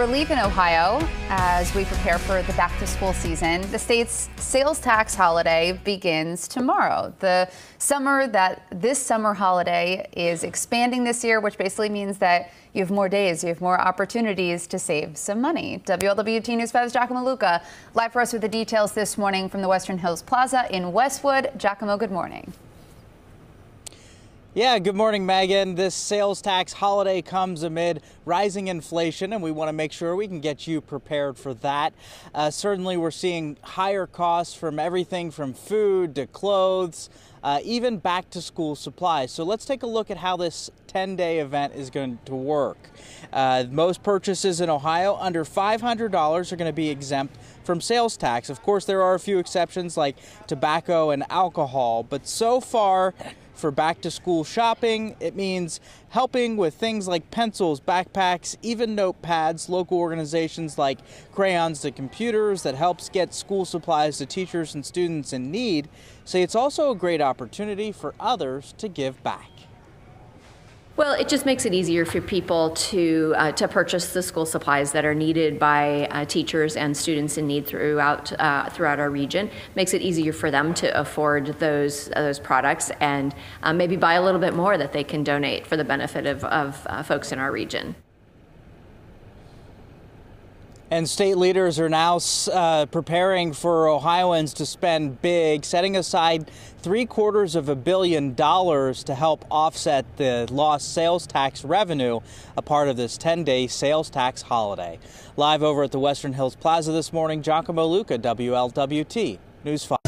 relief in Ohio as we prepare for the back to school season. The state's sales tax holiday begins tomorrow. The summer that this summer holiday is expanding this year, which basically means that you have more days, you have more opportunities to save some money. WLWT News 5's Giacomo Luca live for us with the details this morning from the Western Hills Plaza in Westwood. Giacomo, good morning. Yeah, good morning, Megan. This sales tax holiday comes amid rising inflation, and we want to make sure we can get you prepared for that. Uh, certainly, we're seeing higher costs from everything from food to clothes, uh, even back to school supplies. So let's take a look at how this 10 day event is going to work. Uh, most purchases in Ohio under $500 are going to be exempt from sales tax. Of course, there are a few exceptions like tobacco and alcohol, but so far, for back to school shopping. It means helping with things like pencils, backpacks, even notepads, local organizations like Crayons to Computers that helps get school supplies to teachers and students in need say it's also a great opportunity for others to give back. Well, it just makes it easier for people to uh, to purchase the school supplies that are needed by uh, teachers and students in need throughout uh, throughout our region. Makes it easier for them to afford those uh, those products and uh, maybe buy a little bit more that they can donate for the benefit of, of uh, folks in our region. And state leaders are now uh, preparing for Ohioans to spend big, setting aside three quarters of a billion dollars to help offset the lost sales tax revenue, a part of this 10 day sales tax holiday. Live over at the Western Hills Plaza this morning, Giacomo Luca, WLWT News 5.